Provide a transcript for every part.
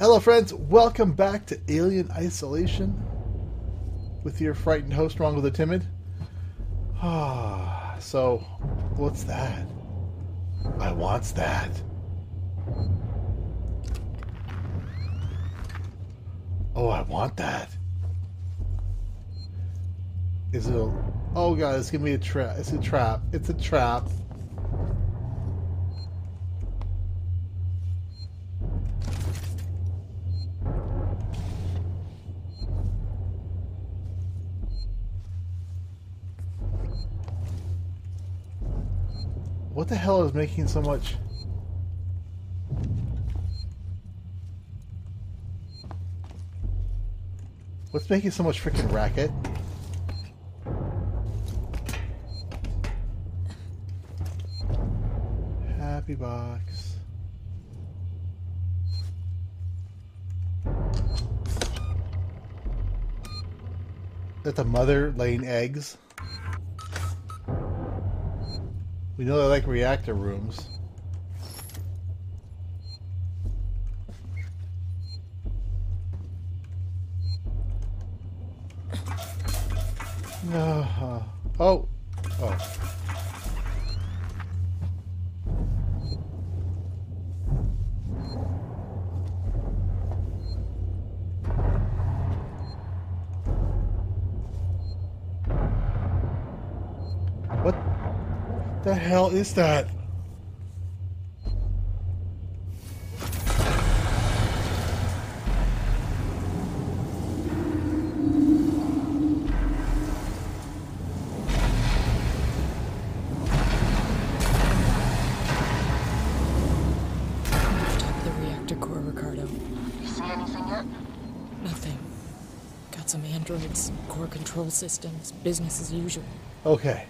Hello, friends. Welcome back to Alien Isolation with your frightened host, Rongo the Timid. Ah, so what's that? I wants that. Oh, I want that. Is it a... Oh god, it's gonna be a trap. It's a trap. It's a trap. What the hell is making so much... What's making so much freaking racket? Happy box. That the mother laying eggs. We know they like reactor rooms. No. Uh, oh. Oh. Hell is that? Top of the reactor core, Ricardo. See anything yet? Nothing. Got some androids, core control systems, business as usual. Okay.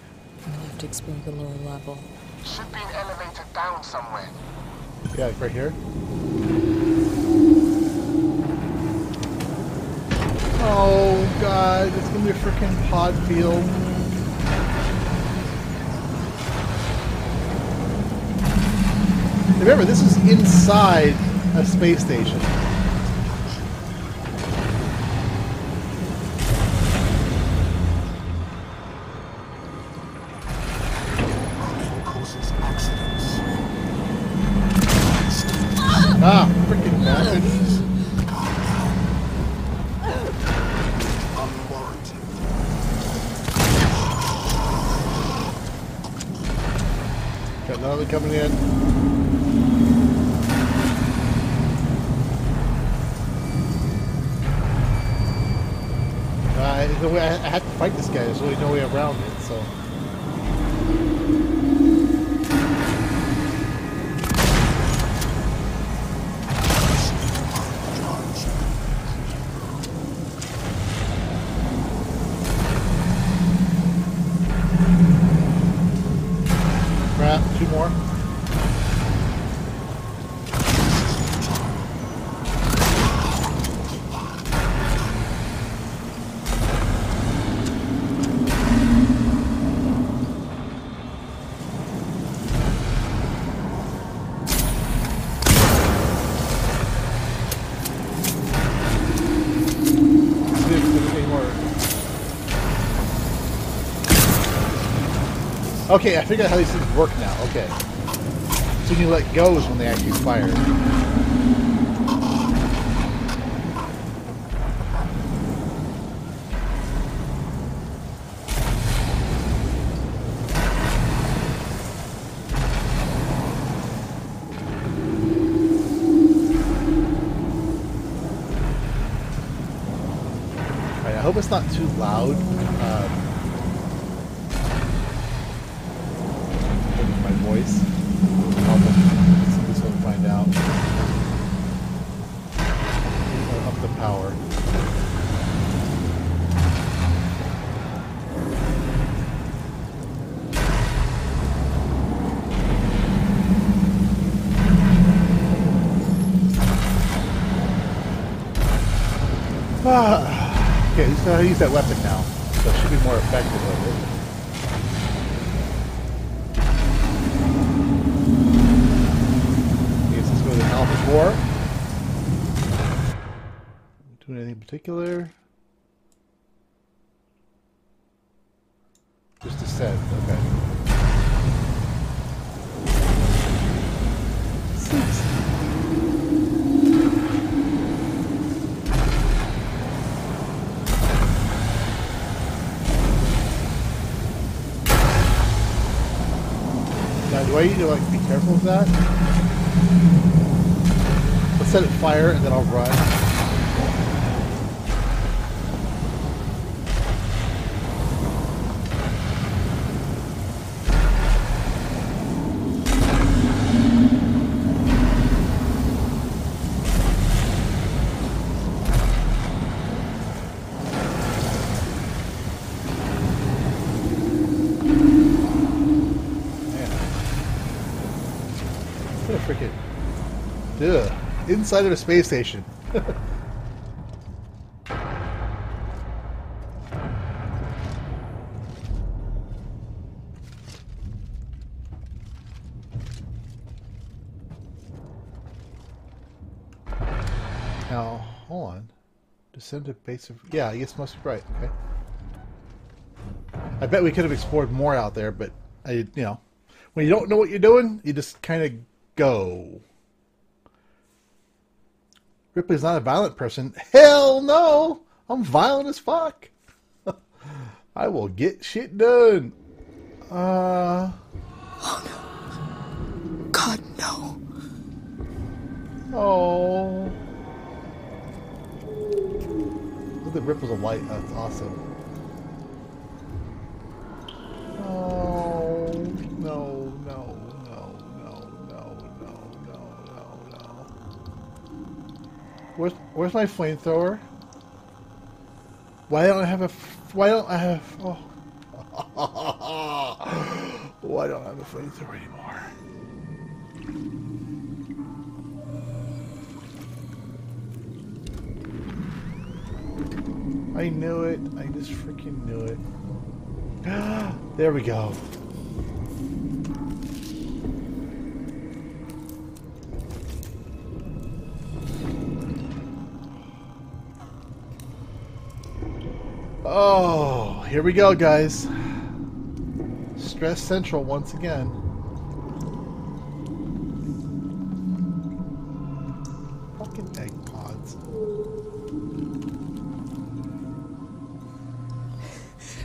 I'm gonna have to explore the lower level. Should be an elevator down somewhere. Yeah, like right here. Oh god, it's gonna be a freaking pod field. Remember, this is inside a space station. Got another coming in. Uh, I, had to fight this guy. There's really no way around it. So. Okay, I figured out how these things work now. Okay. So you let go is when they actually fire. Alright, I hope it's not too loud. Um, my voice. I'll see this one find out. I'll Up the power. Ah, okay, so I use that weapon now, so it should be more effective with it. I particular? Just descend, okay. Six. Now, do I need to like be careful of that? Let's set it fire and then I'll run. Man. What a freaking. Duh. Inside of a space station. now, hold on. Descend to base of. Yeah, I guess must be right. Okay. I bet we could have explored more out there, but I, you know, when you don't know what you're doing, you just kind of go. Ripley's not a violent person. Hell no! I'm violent as fuck. I will get shit done. Uh, Oh no. God, no. oh. Look at the ripples of light. That's awesome. Oh Where's where's my flamethrower? Why don't I have a? Why don't I have? Oh. Why don't I have a flamethrower anymore? I knew it. I just freaking knew it. there we go. Oh, here we go, guys. Stress Central once again. Fucking egg pods.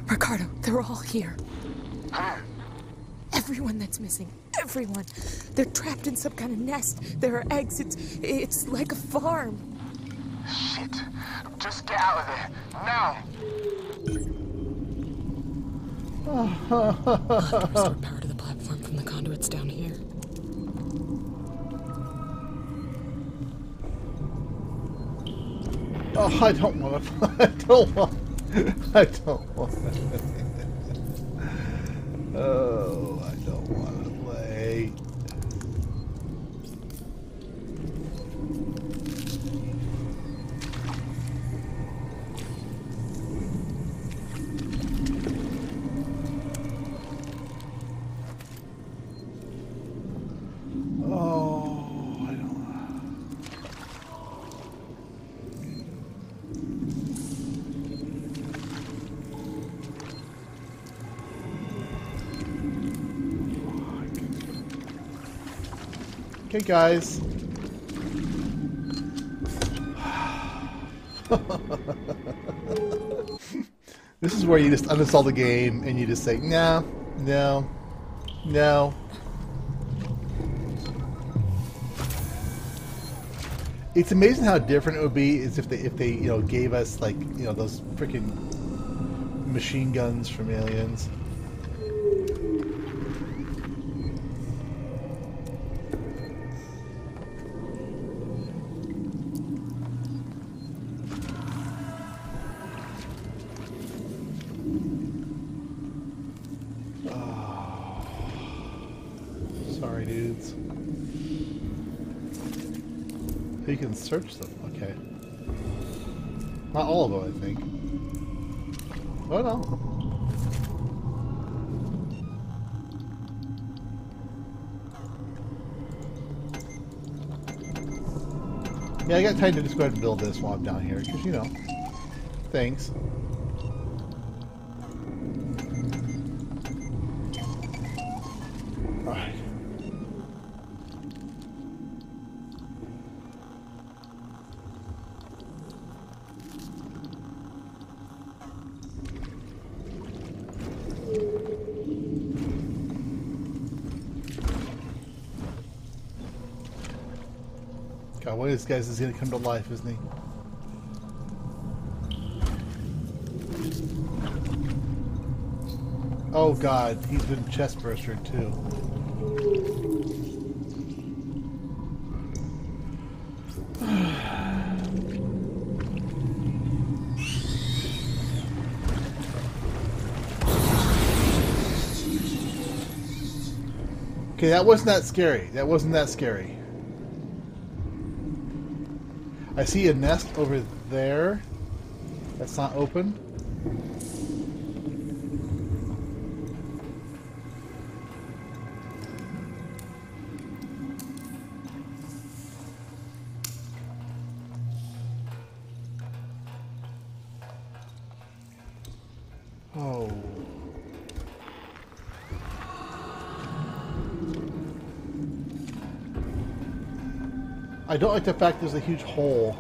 Ricardo, they're all here. Huh? Everyone that's missing. Everyone. They're trapped in some kind of nest. There are eggs. It's it's like a farm. Shit. Just get out of there. Now. Restore power to the platform from the conduits down here. Oh, I don't want to. I don't want. I don't want. oh, I don't want Okay, guys. this is where you just uninstall the game and you just say, no, no, no. It's amazing how different it would be is if they if they you know gave us like you know those freaking machine guns from Aliens. Search them. Okay. Not all of them, I think. Oh no. Yeah, I got time to just go ahead and build this while I'm down here, because, you know, things. One guys is gonna come to life, isn't he? Oh god, he's been chest burster too. Okay, that wasn't that scary. That wasn't that scary. I see a nest over there. That's not open. I don't like the fact there's a huge hole.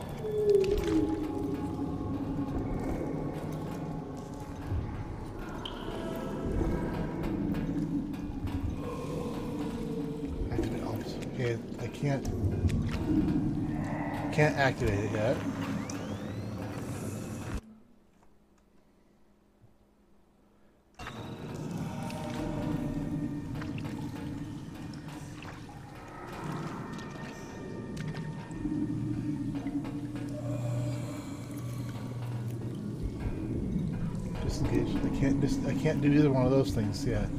Activate. Okay, I can't can't activate it yet. Do either one of those things yet.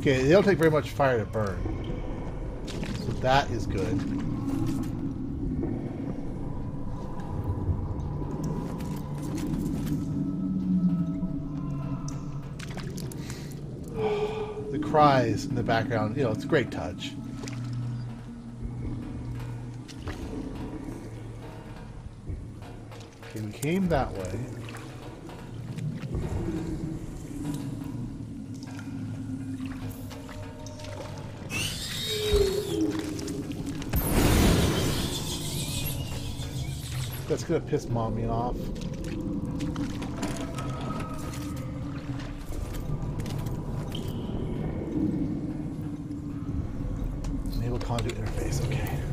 Okay, they don't take very much fire to burn. So that is good. Cries in the background, you know, it's a great touch. We came that way. That's gonna piss mommy off. Conduit interface, okay.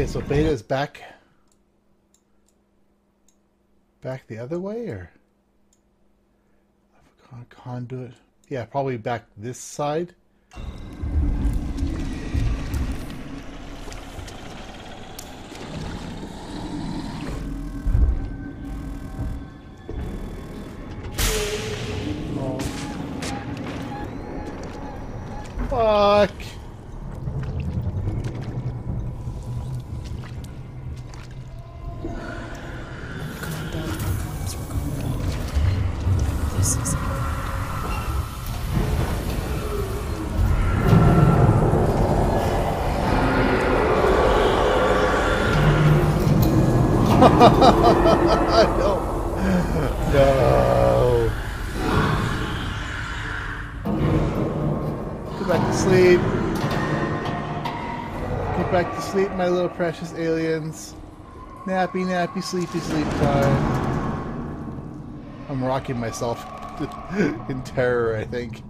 Okay, so beta is back. Back the other way or? Con- conduit yeah probably back this side. Oh. fuck Back to sleep, my little precious aliens. Nappy, nappy, sleepy, sleep time. I'm rocking myself in terror, I think.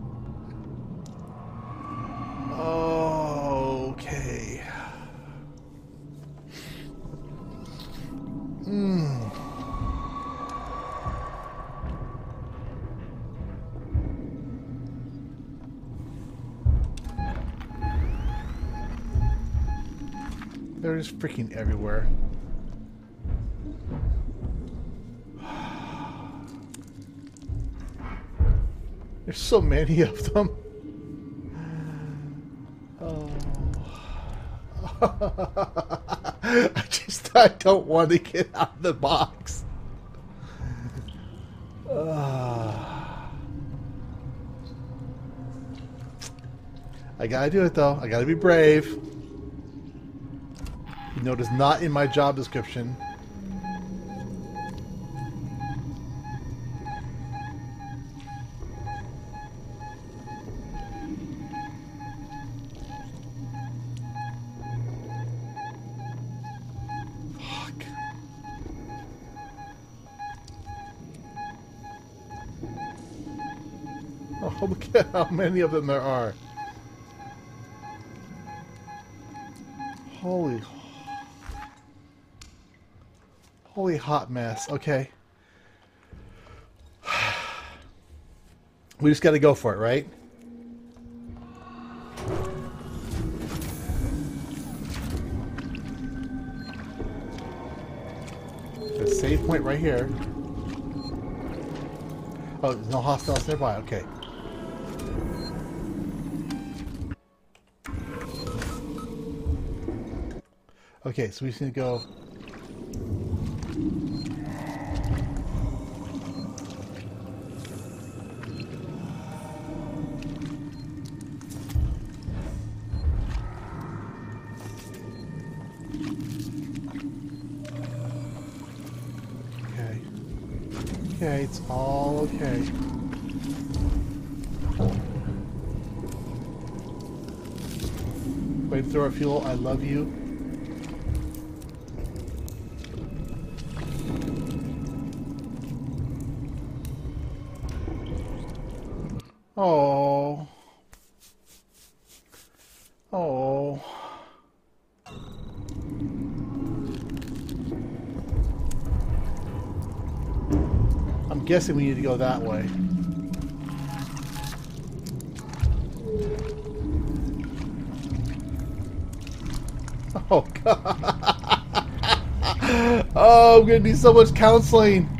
Just freaking everywhere. There's so many of them. Oh. I just I don't want to get out of the box. I gotta do it though. I gotta be brave. It is not in my job description. Oh, how many of them there are. Holy. Holy hot mess. Okay. We just got to go for it, right? A save point right here. Oh, there's no hostiles nearby. Okay. Okay, so we just need to go. Okay. Okay, it's all okay. Flamethrower fuel, I love you. Oh. Oh. I'm guessing we need to go that way. Oh god. Oh, I'm gonna need so much counseling.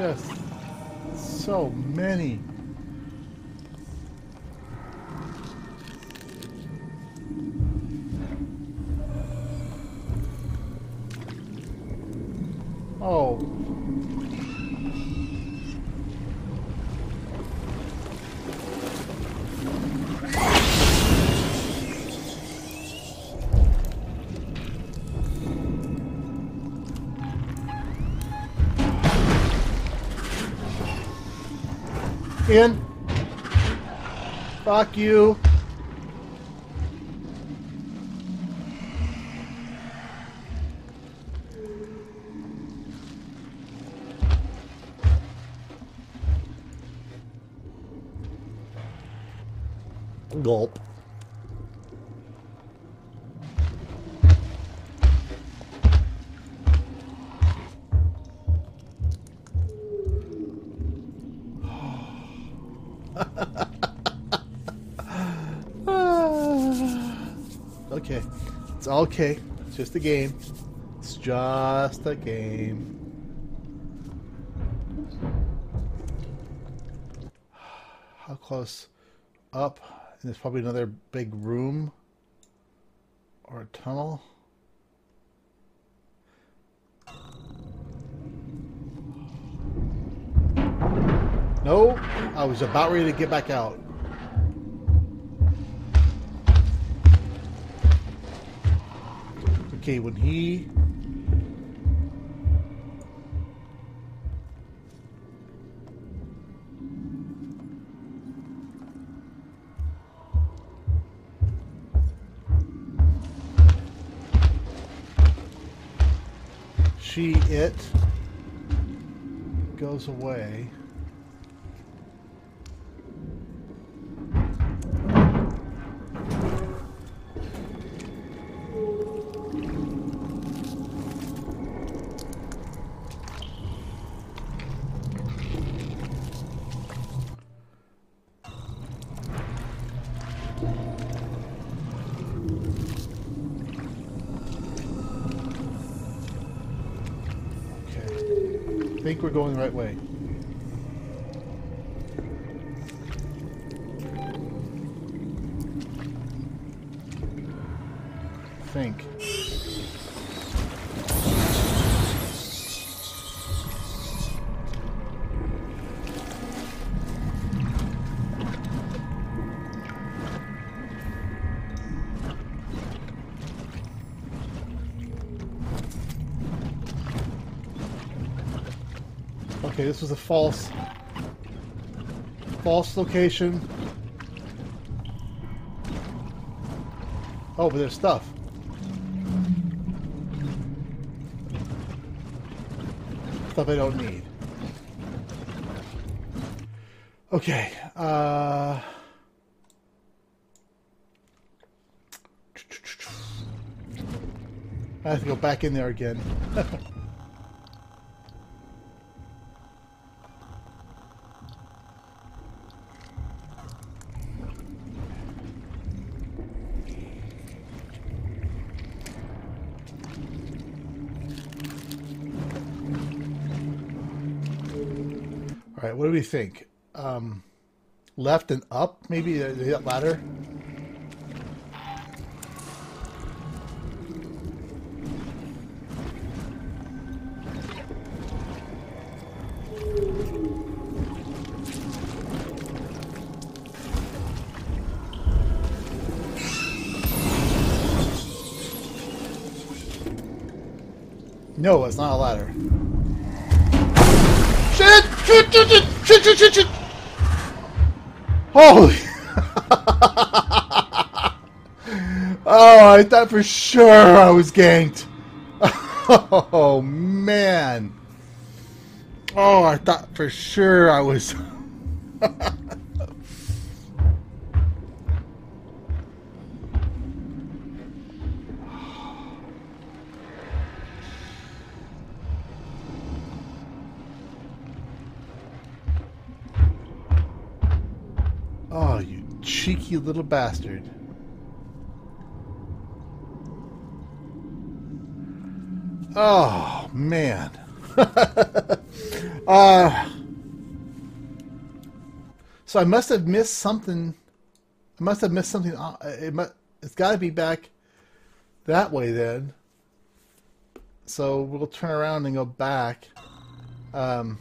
Just so many. Ian. Fuck you. okay. It's all okay. It's just a game. It's just a game. How close? Up. And there's probably another big room or a tunnel. No, I was about ready to get back out. Okay, when he... She, it, goes away. We're going the right way. Think. Okay, this was a false false location. Oh, but there's stuff. Stuff I don't need. Okay, uh... I have to go back in there again. do we think? Um, left and up, maybe uh, that ladder. No, it's not a ladder. Holy! oh, I thought for sure I was ganked. Oh man! Oh, I thought for sure I was. cheeky little bastard. Oh, man. uh, so I must have missed something. I must have missed something. uh, It mu it's got to be back that way then. So we'll turn around and go back. Um,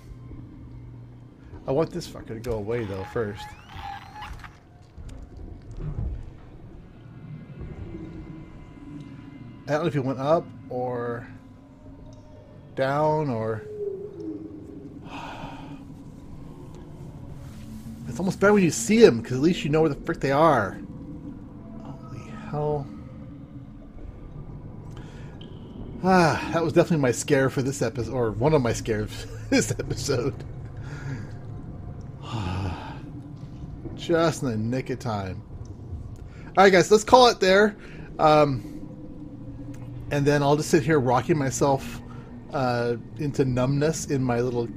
I want this fucker to go away though first. I don't know if he went up or down or. It's almost better when you see them because at least you know where the frick they are. Holy hell. Ah, that was definitely my scare for this episode, or one of my scares this episode. Just in the nick of time. Alright, guys, let's call it there. Um, and then I'll just sit here rocking myself uh, into numbness in my little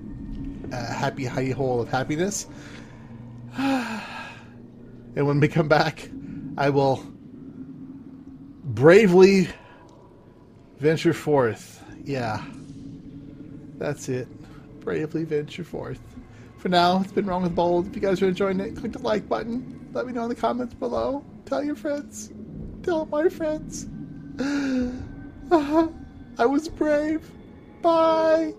uh, happy high hole of happiness. and when we come back, I will bravely venture forth. Yeah, that's it. Bravely venture forth. For now, it's been Rongo the Bold. If you guys are enjoying it, click the like button. Let me know in the comments below. Tell your friends. Tell my friends. I was brave. Bye.